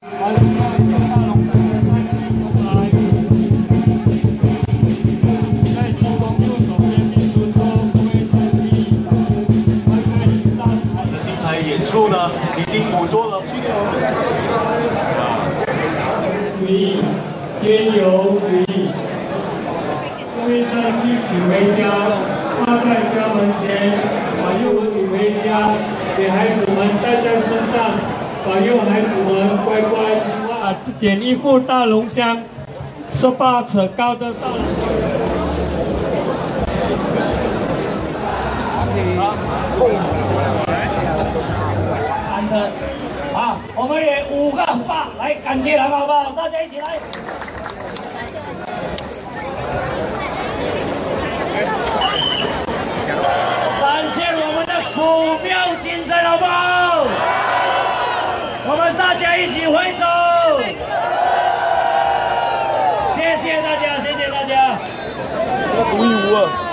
精彩演出呢，已经捕捉了。随意，天游随意。这位山区举杯家，趴在家门前，保佑举杯家，给孩子们带在身上，保佑孩子们乖乖听话。点一副大龙香，十八尺高的大龙香。安特，好，我们也五个八来感谢他们，好不好？大家一起来。展现我们的股票精神，好不好？我们大家一起挥手。谢谢大家，谢谢大家。独一无二。